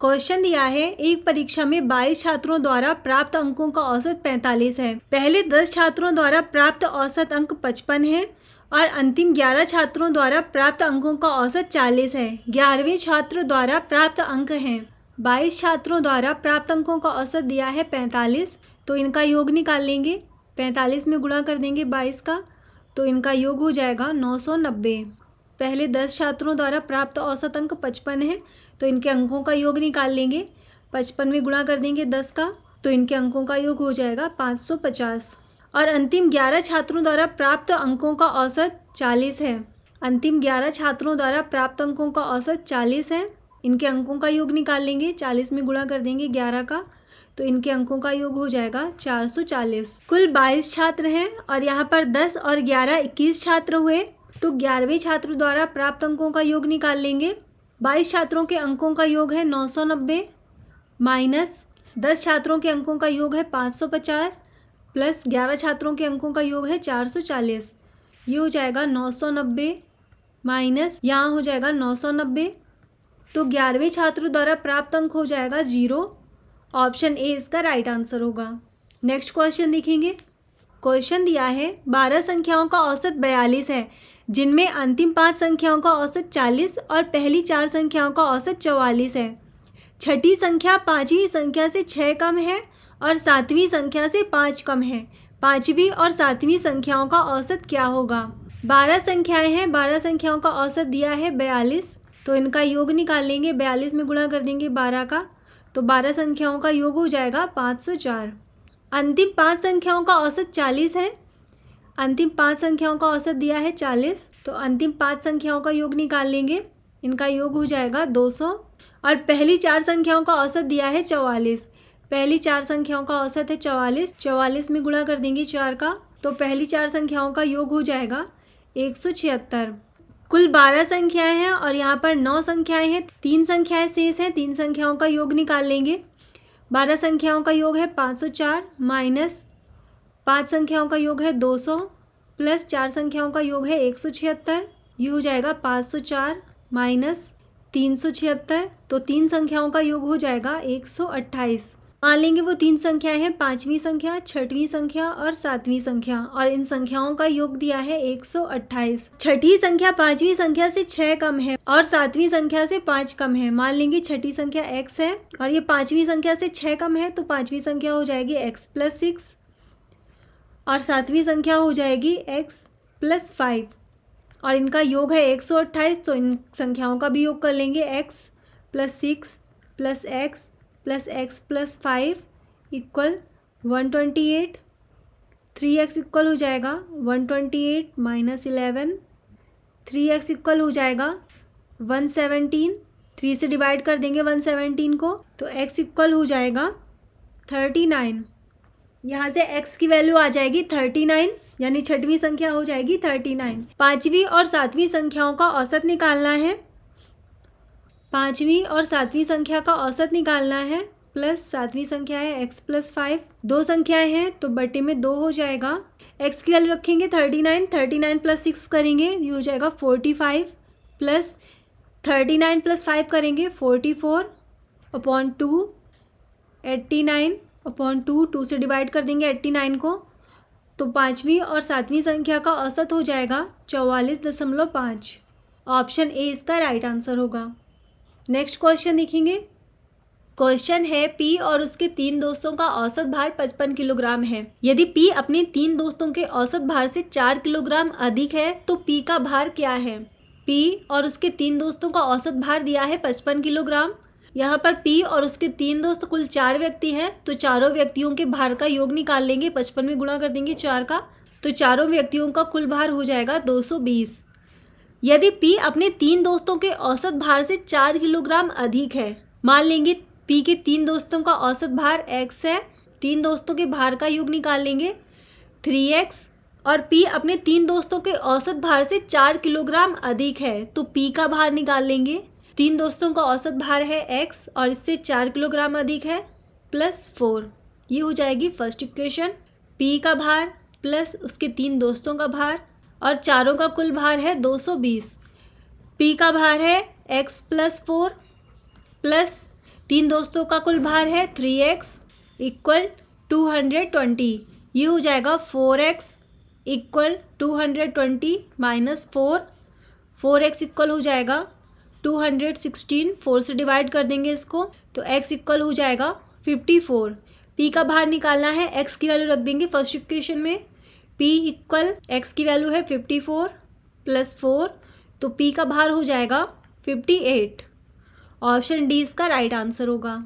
Question दिया है, एक परीक्षा में 22 छात्रों द्वारा प्राप्त अंकों का औसत 45 है। पहले 10 छात्रों द्वारा प्राप्त औसत अंक 55 है और अंतिम 11 छात्रों द्वारा प्राप्त अंकों का औसत 40 है। ग्यारहवें छात्र द्वारा प्राप्त अंक हैं। 22 छात्रों द्वारा प्राप्त अंकों का औसत दिया है 45 तो इनका योग निकाल लेंगे। 45 में गुणा कर देंगे 22 का तो इनका योग हो जाएगा 990 पहले 10 छात्रों द्वारा प्राप्त औसत अंक 55 है तो इनके अंकों का योग निकाल लेंगे। पचपन में गुणा कर देंगे दस का तो इनके अंकों का योग हो जाएगा पाँच सौ पचास। और अंतिम ग्यारह छात्रों द्वारा प्राप्त अंकों का औसत चालीस है। अंतिम ग्यारह छात्रों द्वारा प्राप्त अंकों का औसत चालीस है। इनके अंकों का योग निकाल लेंगे। चालीस में गुणा कर देंगे ग्यारह का तो इनके अंकों का योग हो जाएगा चार सौ चालीस। कुल बाईस छात्र हैं और यहाँ पर दस और ग्यारह इक्कीस छात्र हुए तो ग्यारहवें छात्र द्वारा प्राप्त अंकों का योग निकाल लेंगे। बाईस छात्रों के अंकों का योग है नौ सौ नब्बे, माइनस दस छात्रों के अंकों का योग है पाँच सौ पचास, प्लस ग्यारह छात्रों के अंकों का योग है चार सौ चालीस। ये हो जाएगा नौ सौ नब्बे, माइनस यहाँ हो जाएगा नौ सौ नब्बे। तो ग्यारहवें छात्र द्वारा प्राप्त अंक हो जाएगा ज़ीरो। ऑप्शन ए इसका राइट आंसर होगा। नेक्स्ट क्वेश्चन देखेंगे। क्वेश्चन दिया है, बारह संख्याओं का औसत बयालीस है। जिनमें अंतिम पाँच संख्याओं का औसत चालीस और पहली चार संख्याओं का औसत चौवालीस है। छठी संख्या पाँचवीं संख्या से छः कम है और सातवीं संख्या से पाँच कम है। पाँचवीं और सातवीं संख्याओं का औसत क्या होगा? बारह संख्याएँ हैं, बारह संख्याओं का औसत दिया है बयालीस। तो इनका योग निकाल लेंगे बयालीस में गुणा कर देंगे बारह का। तो बारह संख्याओं का योग हो जाएगा पाँच सौ चार। अंतिम पाँच संख्याओं का औसत चालीस है अंतिम पाँच संख्याओं का औसत दिया है चालीस। तो अंतिम पाँच संख्याओं का योग निकाल लेंगे। इनका योग हो जाएगा दो सौ। और पहली चार संख्याओं का औसत दिया है चौवालीस। पहली चार संख्याओं का औसत है चवालीस। चवालीस में गुणा कर देंगे चार का। तो पहली चार संख्याओं का योग हो जाएगा एक सौ छिहत्तर। कुल बारह संख्याएँ हैं और यहाँ पर नौ संख्याएँ हैं। तीन संख्याएँ शेष हैं। तीन संख्याओं का योग निकाल लेंगे। बारह संख्याओं का योग है पाँच सौ चार माइनस पाँच संख्याओं का योग है दो सौ, प्लस चार संख्याओं का योग है एक सौ छिहत्तर, ये हो जाएगा पाँच सौ चार माइनस तीन सौ छिहत्तर तो तीन संख्याओं का योग हो जाएगा एक सौ अट्ठाईस। मान लेंगे वो तीन संख्याएँ हैं, पांचवी संख्या, छठवीं संख्या और सातवीं संख्या, और इन संख्याओं का योग दिया है एक सौ अट्ठाईस। छठी संख्या पांचवी संख्या से छह कम है और सातवीं संख्या से पाँच कम है। मान लेंगे छठी संख्या एक्स है और ये पांचवी संख्या से छह कम है तो पांचवी संख्या हो जाएगी एक्स प्लस सिक्स और सातवीं संख्या हो जाएगी एक्स प्लस फाइव और इनका योग है एक सौ अट्ठाईस तो इन संख्याओं का भी योग कर लेंगे x plus six plus x plus x plus five equal one twenty eight three x equal हो जाएगा one twenty eight minus eleven three x equal हो जाएगा वन सेवनटीन थ्री से डिवाइड कर देंगे वन सेवनटीन को तो एक्स इक्वल हो जाएगा थर्टी नाइन यहाँ से x की वैल्यू आ जाएगी थर्टी नाइन यानी छठवीं संख्या हो जाएगी थर्टी नाइन पाँचवीं और सातवीं संख्याओं का औसत निकालना है। पाँचवीं और सातवीं संख्या का औसत निकालना है प्लस सातवीं संख्या है x प्लस फाइव दो संख्याएँ हैं तो बटे में दो हो जाएगा। x की वैल्यू रखेंगे thirty nine thirty nine plus six करेंगे, ये हो जाएगा forty five plus thirty nine plus five करेंगे forty four upon two eighty nine upon two two से डिवाइड कर देंगे एट्टी नाइन को तो पाँचवीं और सातवीं संख्या का औसत हो जाएगा चौवालीस दशमलव पाँच। ऑप्शन ए इसका राइट आंसर होगा। नेक्स्ट क्वेश्चन देखेंगे। क्वेश्चन है पी और उसके तीन दोस्तों का औसत भार पचपन किलोग्राम है। यदि पी अपने तीन दोस्तों के औसत भार से चार किलोग्राम अधिक है तो पी का भार क्या है? पी और उसके तीन दोस्तों का औसत भार दिया है पचपन किलोग्राम। यहाँ पर पी और उसके तीन दोस्त, कुल चार व्यक्ति हैं तो चारों व्यक्तियों के भार का योग निकाल लेंगे, पचपन में गुणा कर देंगे चार का तो चारों व्यक्तियों का कुल भार हो जाएगा दो सौ बीस। यदि पी अपने तीन दोस्तों के औसत भार से चार किलोग्राम अधिक है, मान लेंगे पी के तीन दोस्तों का औसत भार एक्स है, तीन दोस्तों के भार का योग निकाल लेंगे थ्री एक्स, और पी अपने तीन दोस्तों के औसत भार से चार किलोग्राम अधिक है तो पी का भार निकाल लेंगे तीन दोस्तों का औसत भार है एक्स और इससे चार किलोग्राम अधिक है प्लस फोर ये हो जाएगी फ़र्स्ट इक्वेशन पी का भार प्लस उसके तीन दोस्तों का भार और चारों का कुल भार है दो सौ बीस। पी का भार है एक्स प्लस फोर प्लस तीन दोस्तों का कुल भार है three x equal two hundred twenty ये हो जाएगा four x equal two hundred twenty minus four four x equal हो जाएगा टू हंड्रेड सिक्सटीन फोर से डिवाइड कर देंगे इसको तो एक्स इक्वल हो जाएगा फिफ्टी फोर पी का बाहर निकालना है एक्स की वैल्यू रख देंगे फ़र्स्ट इक्वेशन में. पी इक्वल एक्स की वैल्यू है फिफ्टी फोर प्लस फोर तो पी का भार हो जाएगा फिफ्टी एट ऑप्शन डी इसका राइट आंसर होगा.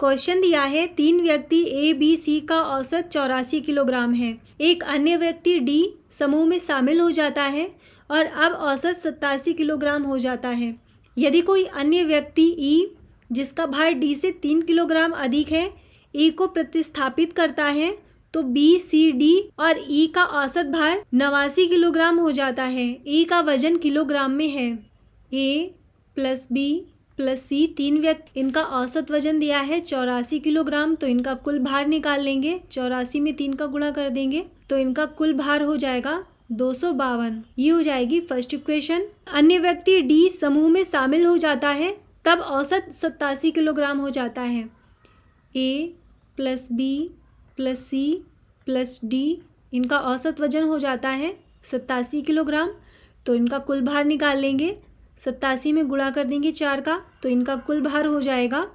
क्वेश्चन दिया है, तीन व्यक्ति ए बी सी का औसत चौरासी किलोग्राम है. एक अन्य व्यक्ति डी समूह में शामिल हो जाता है. और अब औसत सत्तासी किलोग्राम हो जाता है। यदि कोई अन्य व्यक्ति ई, जिसका भार डी से तीन किलोग्राम अधिक है, ए को प्रतिस्थापित करता है तो बी, सी, डी और ई का औसत भार नवासी किलोग्राम हो जाता है। ए का वज़न किलोग्राम में है। A plus B plus C तीन व्यक्ति, इनका औसत वज़न दिया है चौरासी किलोग्राम तो इनका कुल भार निकाल लेंगे। चौरासी में तीन का गुणा कर देंगे तो इनका कुल भार हो जाएगा दो सौ बावन। ये हो जाएगी फ़र्स्ट इक्वेशन। अन्य व्यक्ति डी समूह में शामिल हो जाता है, तब औसत सत्तासी किलोग्राम हो जाता है। A plus B plus C plus D, इनका औसत वज़न हो जाता है सत्तासी किलोग्राम। तो इनका कुल भार निकाल लेंगे। सत्तासी में गुणा कर देंगे चार का तो इनका कुल भार हो जाएगा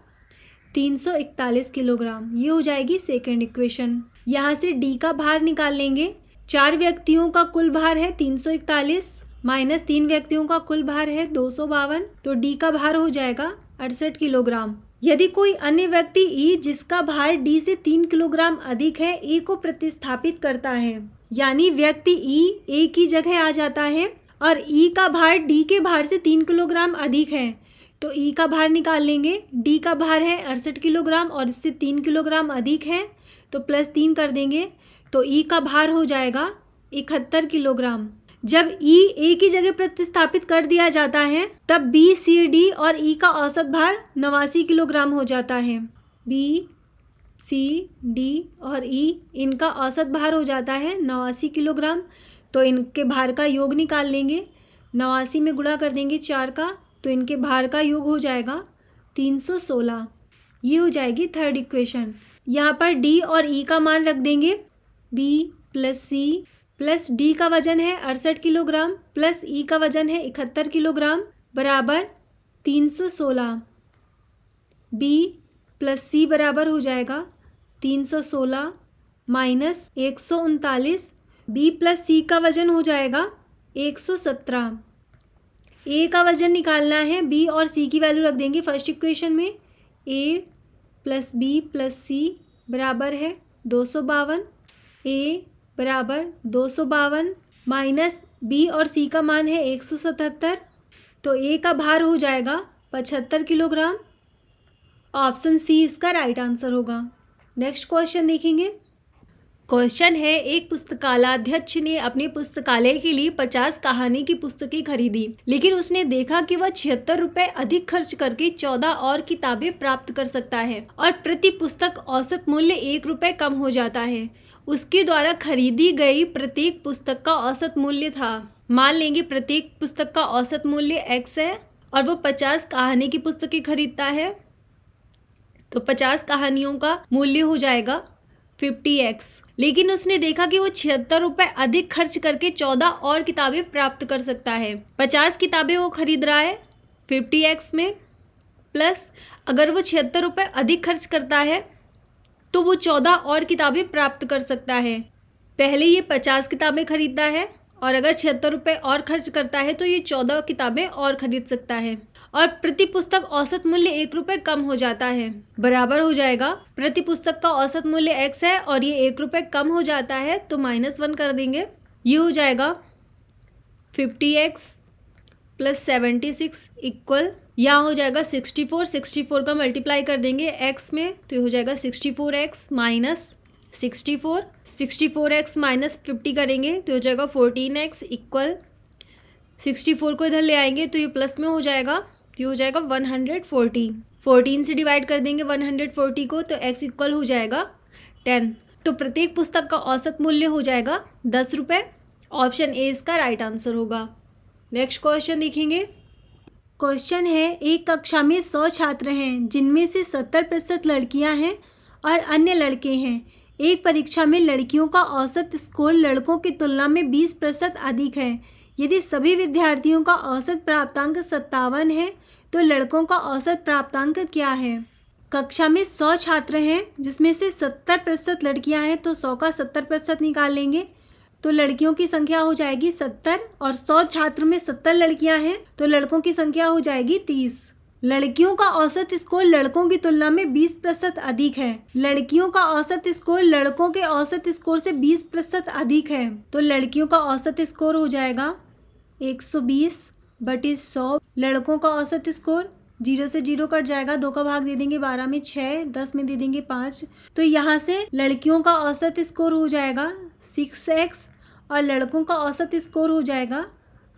तीन सौ इकतालीस किलोग्राम। ये हो जाएगी सेकेंड इक्वेशन। यहाँ से डी का भार निकाल लेंगे। चार व्यक्तियों का कुल भार है तीन सौ इकतालीस, माइनस तीन व्यक्तियों का कुल भार है दो सौ बावन तो डी का भार हो जाएगा अड़सठ किलोग्राम। यदि कोई अन्य व्यक्ति ई, जिसका भार डी से तीन किलोग्राम अधिक है, ए को प्रतिस्थापित करता है, यानी व्यक्ति ई, ए की जगह आ जाता है, और ई का भार डी के भार से तीन किलोग्राम अधिक है तो ई का भार निकाल लेंगे। डी का भार है अड़सठ किलोग्राम और इससे तीन किलोग्राम अधिक है तो प्लस तीन कर देंगे। तो ई का भार हो जाएगा इकहत्तर किलोग्राम। जब ई ए की जगह प्रतिस्थापित कर दिया जाता है, तब बी सी डी और ई का औसत भार नवासी किलोग्राम हो जाता है। बी सी डी और ई इनका औसत भार हो जाता है नवासी किलोग्राम। तो इनके भार का योग निकाल लेंगे। नवासी में गुणा कर देंगे चार का तो इनके भार का योग हो जाएगा तीन सौ सोलह। ये हो जाएगी थर्ड इक्वेशन यहाँ पर डी और ई का मान रख देंगे। B plus C plus D का वज़न है अड़सठ किलोग्राम, प्लस ई का वज़न है इकहत्तर किलोग्राम, बराबर तीन सौ सोलह। बी प्लस सी बराबर हो जाएगा तीन सौ सोलह माइनस एक सौ उनतालीस। बी प्लस सी का वज़न हो जाएगा एक सौ सत्रह। ए का वज़न निकालना है, बी और सी की वैल्यू रख देंगे फ़र्स्ट इक्वेशन में। A plus B plus C बराबर है दो सौ बावन। ए बराबर दो सौ बावन माइनस बी और सी का मान है एक सौ सतहत्तर। तो ए का भार हो जाएगा पचहत्तर किलोग्राम। ऑप्शन सी इसका राइट आंसर होगा। नेक्स्ट क्वेश्चन देखेंगे। क्वेश्चन है, एक पुस्तकालयाध्यक्ष ने अपने पुस्तकालय के लिए पचास कहानी की पुस्तकें खरीदी, लेकिन उसने देखा कि वह छिहत्तर रुपए अधिक खर्च करके चौदह और किताबें प्राप्त कर सकता है और प्रति पुस्तक औसत मूल्य एक रुपए कम हो जाता है। उसके द्वारा खरीदी गई प्रत्येक पुस्तक का औसत मूल्य था। मान लेंगे प्रत्येक पुस्तक का औसत मूल्य एक्स है और वो पचास कहानी की पुस्तकें खरीदता है। तो पचास कहानियों का मूल्य हो जाएगा फिफ्टी एक्स लेकिन उसने देखा कि वो छिहत्तर रुपए अधिक खर्च करके चौदह और किताबें प्राप्त कर सकता है। पचास किताबें वो खरीद रहा है फिफ्टी एक्स में। प्लस अगर वो छिहत्तर रुपये अधिक खर्च करता है तो वो चौदह और किताबें प्राप्त कर सकता है। पहले ये पचास किताबें खरीदता है और अगर छिहत्तर रुपये और खर्च करता है तो ये चौदह किताबें और खरीद सकता है। और प्रति पुस्तक औसत मूल्य एक रुपये कम हो जाता है। बराबर हो जाएगा। प्रति पुस्तक का औसत मूल्य एक्स है और ये एक रुपये कम हो जाता है तो माइनस वन कर देंगे। ये हो जाएगा fifty x plus seventy six equal यहाँ हो जाएगा सिक्सटी फोर सिक्सटी फोर का मल्टीप्लाई कर देंगे एक्स में तो ये हो जाएगा sixty four x minus sixty four sixty four x minus fifty करेंगे तो हो जाएगा fourteen x equal sixty four को इधर ले आएँगे तो ये प्लस में हो जाएगा तो ये हो जाएगा वन हंड्रेड फोर्टी फोर्टीन से डिवाइड कर देंगे वन हंड्रेड फोर्टी को तो एक्स इक्वल हो जाएगा टेन तो प्रत्येक पुस्तक का औसत मूल्य हो जाएगा दस रुपये ऑप्शन ए इसका राइट आंसर होगा। नेक्स्ट क्वेश्चन देखेंगे। क्वेश्चन है, एक कक्षा में सौ छात्र हैं, जिनमें से सत्तर प्रतिशत लड़कियाँ हैं और अन्य लड़के हैं। एक परीक्षा में लड़कियों का औसत स्कोर लड़कों की तुलना में बीस प्रतिशत अधिक है। यदि सभी विद्यार्थियों का औसत प्राप्तांक सत्तावन है तो लड़कों का औसत प्राप्तांक क्या है? कक्षा में सौ छात्र हैं, जिसमें से सत्तर प्रतिशत लड़कियाँ हैं तो सौ का सत्तर प्रतिशत निकाल लेंगे। तो लड़कियों की संख्या हो जाएगी सत्तर और सौ छात्र में सत्तर लड़कियाँ हैं तो लड़कों की संख्या हो जाएगी तीस। लड़कियों का औसत स्कोर लड़कों की तुलना में बीस प्रतिशत अधिक है। लड़कियों का औसत स्कोर लड़कों के औसत स्कोर से बीस प्रतिशत अधिक है तो लड़कियों का औसत स्कोर हो जाएगा एक सौ बीस बटे सौ। लड़कों का औसत स्कोर ज़ीरो से ज़ीरो कट जाएगा, दो का भाग दे देंगे बारह में छः, दस में दे देंगे पाँच। तो यहाँ से लड़कियों का औसत स्कोर हो जाएगा सिक्स एक्स और लड़कों का औसत स्कोर हो जाएगा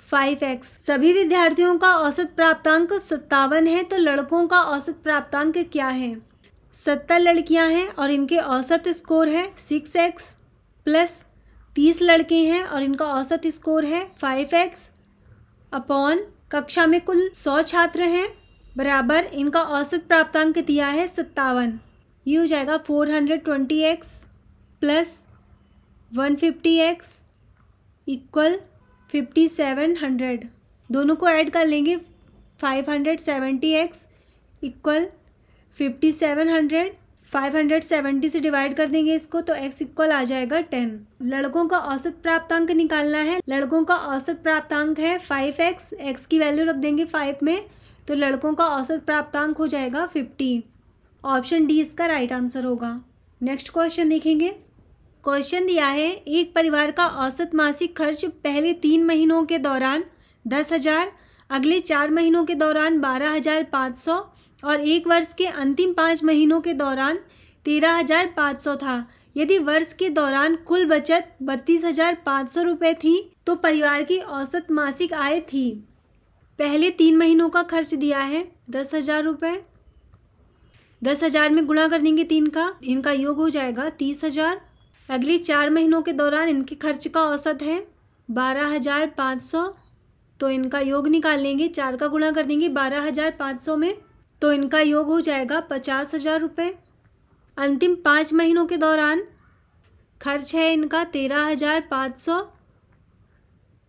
फाइव एक्स सभी विद्यार्थियों का औसत प्राप्तांक सत्तावन है तो लड़कों का औसत प्राप्तांक क्या है? सत्तर लड़कियाँ हैं और इनके औसत स्कोर है सिक्स एक्स प्लस तीस लड़के हैं और इनका औसत स्कोर है फाइव एक्स अपॉन कक्षा में कुल सौ छात्र हैं, बराबर इनका औसत प्राप्तांक दिया है सत्तावन। ये हो जाएगा four hundred twenty x plus one fifty x equal fifty seven hundred. दोनों को ऐड कर लेंगे। Five hundred seventy x equal fifty seven hundred. Five hundred seventy से डिवाइड कर देंगे इसको तो एक्स इक्वल आ जाएगा टेन। लड़कों का औसत प्राप्तांक निकालना है। लड़कों का औसत प्राप्तांक है फाइव एक्स। एक्स की वैल्यू रख देंगे फाइव में तो लड़कों का औसत प्राप्तांक हो जाएगा फिफ्टी। ऑप्शन डी इसका राइट आंसर होगा। नेक्स्ट क्वेश्चन देखेंगे। क्वेश्चन दिया है, एक परिवार का औसत मासिक खर्च पहले तीन महीनों के दौरान दस हज़ार, अगले चार महीनों के दौरान बारह हज़ार पाँच सौ और एक वर्ष के अंतिम पाँच महीनों के दौरान तेरह हज़ार पाँच सौ था। यदि वर्ष के दौरान कुल बचत बत्तीस हज़ार पाँच सौ रुपये थी तो परिवार की औसत मासिक आय थी। पहले तीन महीनों का खर्च दिया है, दस हज़ार रुपये दस हज़ार में गुणा कर देंगे तीन का, इनका योग हो जाएगा तीस हज़ार। अगले चार महीनों के दौरान इनके खर्च का औसत है बारह हज़ार पाँच सौ तो इनका योग निकाल लेंगे, चार का गुणा कर देंगे बारह हज़ार पाँच सौ में तो इनका योग हो जाएगा पचास हज़ार रुपये। अंतिम पाँच महीनों के दौरान खर्च है इनका तेरह हज़ार पाँच सौ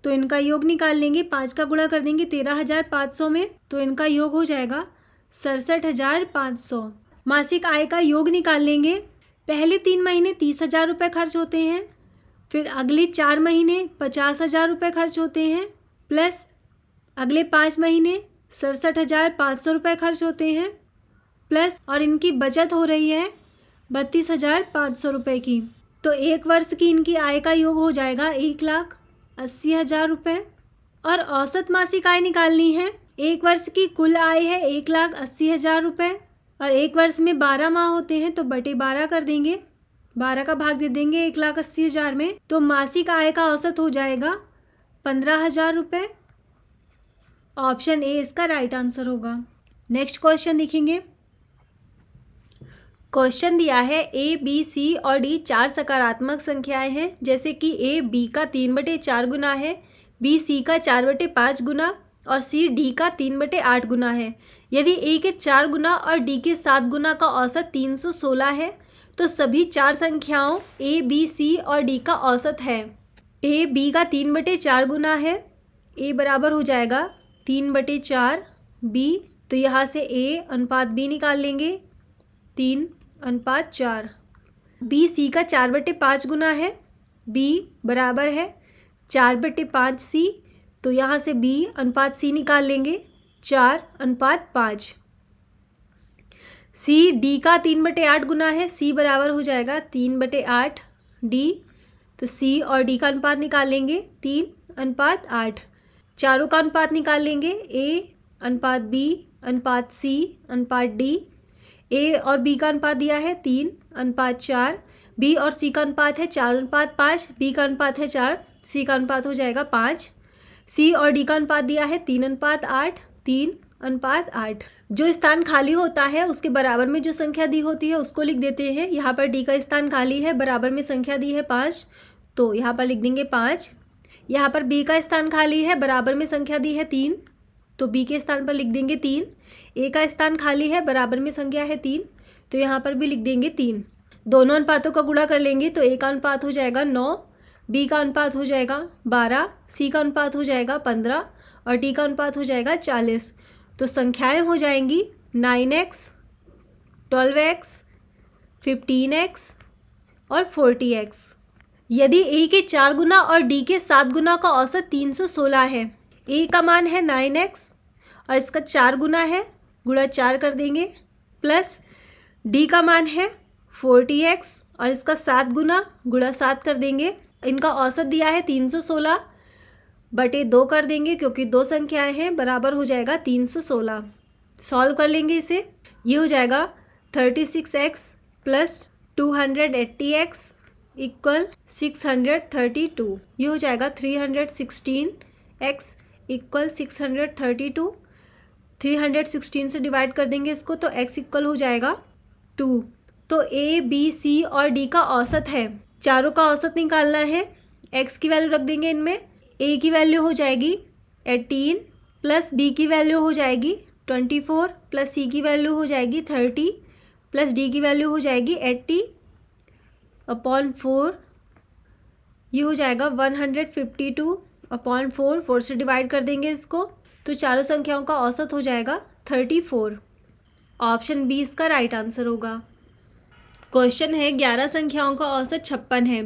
तो इनका योग निकाल लेंगे, पाँच का गुणा कर देंगे तेरह हज़ार पाँच सौ में तो इनका योग हो जाएगा सड़सठ हज़ार पाँच सौ। मासिक आय का योग निकाल लेंगे पहले तीन महीने तीस हज़ार रुपये खर्च होते हैं, फिर अगले चार महीने पचास हज़ार रुपये खर्च होते हैं, प्लस अगले पाँच महीने सड़सठ हज़ार पाँच सौ रुपये खर्च होते हैं, प्लस और इनकी बचत हो रही है बत्तीस हज़ार पाँच सौ रुपये की। तो एक वर्ष की इनकी आय का योग हो जाएगा एक लाख अस्सी हज़ार रुपये और औसत मासिक आय निकालनी है, एक वर्ष की कुल आय है एक लाख अस्सी हज़ार रुपये और एक वर्ष में बारह माह होते हैं तो बटे बारह कर देंगे। बारह का भाग दे देंगे एक लाख अस्सी हज़ार में तो मासिक आय का औसत हो जाएगा पंद्रह हज़ार रुपये ऑप्शन ए इसका राइट आंसर होगा। नेक्स्ट क्वेश्चन देखेंगे। क्वेश्चन दिया है, ए, बी, सी और डी चार सकारात्मक संख्याएँ हैं, जैसे कि ए, बी का तीन बटे चार गुना है, बी, सी का चार बटे पाँच गुना और सी डी का तीन बटे आठ गुना है। यदि ए के चार गुना और डी के सात गुना का औसत तीन सौ सोलह है तो सभी चार संख्याओं ए, बी, सी और डी का औसत है। ए, बी का तीन बटे चार गुना है, ए बराबर हो जाएगा तीन बटे चार बी तो यहाँ से ए अनुपात बी निकाल लेंगे, तीन अनुपात चार। बी, सी का चार बटे पाँच गुना है, बी बराबर है चार बटे पाँच सी तो यहाँ से बी अनुपात सी निकाल लेंगे, चार अनुपात पाँच। सी डी का तीन बटे आठ गुना है सी बराबर हो जाएगा तीन बटे आठ डी तो सी और डी का अनुपात निकाल लेंगे, तीन अनुपात आठ। चारों का अनुपात निकाल लेंगे ए अनुपात बी अनुपात सी अनुपात डी ए और बी का अनुपात दिया है तीन, अनुपात चार। बी और सी का अनुपात है चार, अनुपात पाँच। बी का अनुपात है चार सी का अनुपात हो जाएगा पाँच। सी और डी का अनुपात दिया है, तीन अनुपात आठ, तीन अनुपात आठ। जो स्थान खाली होता है, उसके बराबर में जो संख्या दी होती है, उसको लिख देते हैं। यहाँ पर डी का स्थान खाली है, बराबर में संख्या दी है पाँच तो यहाँ पर लिख देंगे पाँच। यहाँ पर बी का स्थान खाली है, बराबर में संख्या दी है तीन तो बी के स्थान पर लिख देंगे तीन। ए का स्थान खाली है, बराबर में संख्या है तीन तो यहाँ पर भी लिख देंगे तीन। दोनों अनुपातों का गुणा कर लेंगे तो ए का अनुपात हो जाएगा नौ बी का अनुपात हो जाएगा बारह, सी का अनुपात हो जाएगा पंद्रह और डी का अनुपात हो जाएगा चालीस। तो संख्याएँ हो जाएँगी nine x, twelve x, fifteen x और फोर्टी एक्स। यदि ए के चार गुना और डी के सात गुना का औसत तीन सौ सोलह है, ए का मान है नाइन एक्स और इसका चार गुना है, गुणा चार कर देंगे, प्लस डी का मान है फोर्टी एक्स और इसका सात गुना, गुणा सात कर देंगे इनका औसत दिया है तीन सौ सोलह, बटे दो कर देंगे क्योंकि दो संख्याएँ हैं, बराबर हो जाएगा तीन सौ सोलह। सॉल्व कर लेंगे इसे। ये हो जाएगा thirty six x plus two hundred eighty x equal six hundred thirty two. ये हो जाएगा three hundred sixteen x equal six hundred thirty two. Three hundred sixteen से डिवाइड कर देंगे इसको तो एक्स इक्वल हो जाएगा टू। तो ए, बी, सी और डी का औसत है। चारों का औसत निकालना है। एक्स की वैल्यू रख देंगे इनमें। ए की वैल्यू हो जाएगी एटीन प्लस बी की वैल्यू हो जाएगी ट्वेंटी फोर प्लस सी की वैल्यू हो जाएगी थर्टी प्लस डी की वैल्यू हो जाएगी एट्टी अपॉन फोर ये हो जाएगा one hundred fifty two upon four four से डिवाइड कर देंगे इसको। तो चारों संख्याओं का औसत हो जाएगा थर्टी फोर ऑप्शन बी इसका राइट आंसर होगा। क्वेश्चन है, ग्यारह संख्याओं का औसत छप्पन है।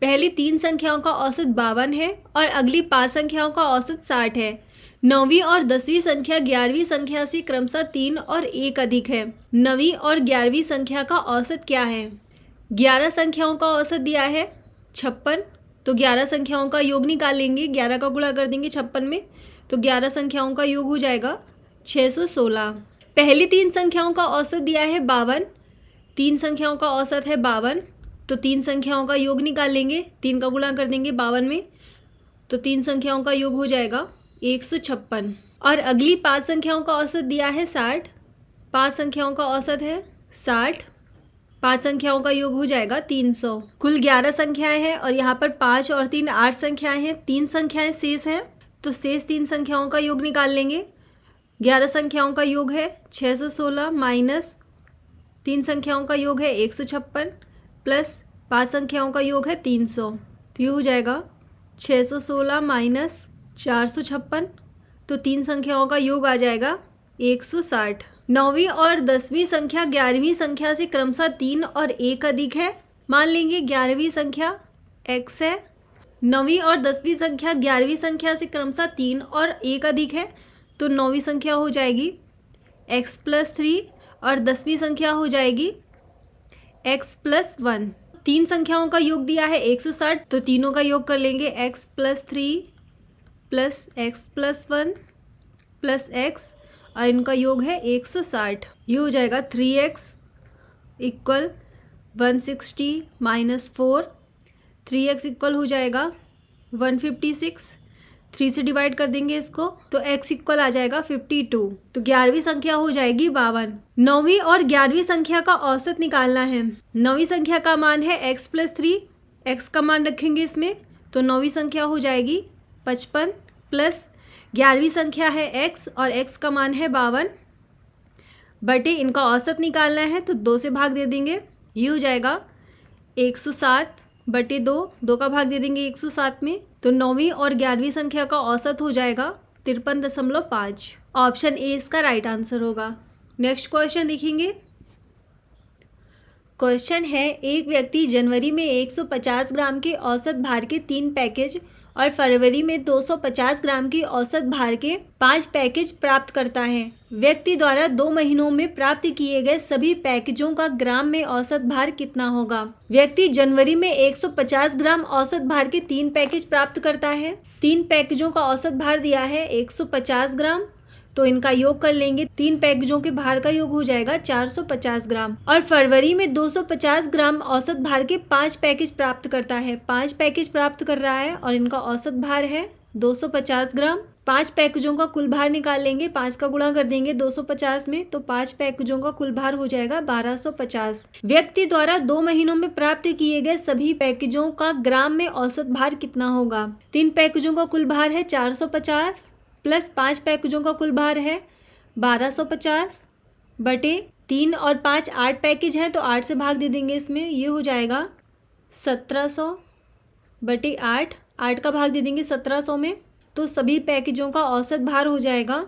पहली तीन संख्याओं का औसत बावन है और अगली पाँच संख्याओं का औसत साठ है। नौवीं और दसवीं संख्या ग्यारहवीं संख्या से क्रमशः तीन और एक अधिक है। नवीं और ग्यारहवीं संख्या का औसत क्या है? ग्यारह संख्याओं का औसत दिया है छप्पन। तो ग्यारह संख्याओं का योग निकाल लेंगे, ग्यारह का गुणा कर देंगे छप्पन में तो ग्यारह संख्याओं का योग हो जाएगा छः सौ सोलह। पहली तीन संख्याओं का औसत दिया है बावन तीन संख्याओं का औसत है बावन तो तीन संख्याओं का योग निकाल लेंगे तीन का गुणा कर देंगे बावन में तो तीन संख्याओं का योग हो जाएगा एक सौ छप्पन। और अगली पाँच संख्याओं का औसत दिया है साठ, पाँच संख्याओं का औसत है साठ, पाँच संख्याओं का योग हो जाएगा तीन सौ। कुल ग्यारह संख्याएँ हैं और यहाँ पर पाँच और तीन आठ संख्याएँ हैं, तीन संख्याएँ शेष हैं तो शेष तीन संख्याओं का योग निकाल लेंगे। ग्यारह संख्याओं का योग है छः सौ सोलह माइनस तीन संख्याओं का योग है एक सौ छप्पन प्लस पाँच संख्याओं का योग है तीन सौ। तो ये हो जाएगा छः सौ सोलह माइनस चार सौ छप्पन तो तीन संख्याओं का योग आ जाएगा एक सौ साठ। नौवीं और दसवीं संख्या ग्यारहवीं संख्या से क्रमशः तीन और एक अधिक है। मान लेंगे ग्यारहवीं संख्या एक्स है। नौवीं और दसवीं संख्या ग्यारहवीं संख्या से क्रमशः तीन और एक अधिक है तो नौवीं संख्या हो जाएगी एक्स प्लस थ्री और दसवीं संख्या हो जाएगी एक्स प्लस वन तीन संख्याओं का योग दिया है एक सौ साठ तो तीनों का योग कर लेंगे x plus three plus x plus one plus x और इनका योग है एक सौ साठ। ये हो जाएगा three x equal one sixty minus four three x equal हो जाएगा वन फिफ्टी सिक्स थ्री से डिवाइड कर देंगे इसको तो x इक्वल आ जाएगा फिफ्टी टू तो ग्यारहवीं संख्या हो जाएगी बावन. नौवीं और ग्यारहवीं संख्या का औसत निकालना है. नौवीं संख्या का मान है x प्लस थ्री एक्स का मान रखेंगे इसमें तो नौवीं संख्या हो जाएगी पचपन प्लस ग्यारहवीं संख्या है x और x का मान है बावन. बटे इनका औसत निकालना है तो दो से भाग दे देंगे. ये हो जाएगा एक सौ सात बटे दो. दो का भाग दे देंगे एक सौ सात में. तो नौवीं और ग्यारहवीं संख्या का औसत हो जाएगा तिरपन दशमलव पाँच। ऑप्शन ए इसका राइट आंसर होगा। नेक्स्ट क्वेश्चन देखेंगे। क्वेश्चन है, एक व्यक्ति जनवरी में 150 ग्राम के औसत भार के तीन पैकेज और फरवरी में 250 ग्राम की औसत भार के पाँच पैकेज प्राप्त करता है। व्यक्ति द्वारा दो महीनों में प्राप्त किए गए सभी पैकेजों का ग्राम में औसत भार कितना होगा? व्यक्ति जनवरी में 150 ग्राम औसत भार के तीन पैकेज प्राप्त करता है। तीन पैकेजों का औसत भार दिया है 150 ग्राम। तो इनका योग कर लेंगे। तीन पैकेजों के भार का योग हो जाएगा 450 ग्राम। और फरवरी में 250 ग्राम औसत भार के पाँच पैकेज प्राप्त करता है। पाँच पैकेज प्राप्त कर रहा है और इनका औसत भार है 250 ग्राम। पाँच पैकेजों का कुल भार निकाल लेंगे, पाँच का गुणा कर देंगे 250 में तो पाँच पैकेजों का कुल भार हो जाएगा 1250 व्यक्ति द्वारा दो महीनों में प्राप्त किए गए सभी पैकेजों का ग्राम में औसत भार कितना होगा? तीन पैकेजों का कुल भार है 450 प्लस पाँच पैकेजों का कुल भार है, बारह सौ पचास बटे तीन और पाँच आठ पैकेज हैं तो आठ से भाग दे देंगे इसमें, ये हो जाएगा सत्रह सौ बटे आठ आठ का भाग दे देंगे सत्रह सौ में तो सभी पैकेजों का औसत भार हो जाएगा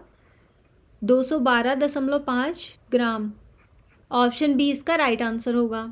दो सौ बारह दशमलव पाँच ग्राम। ऑप्शन बी इसका राइट आंसर होगा।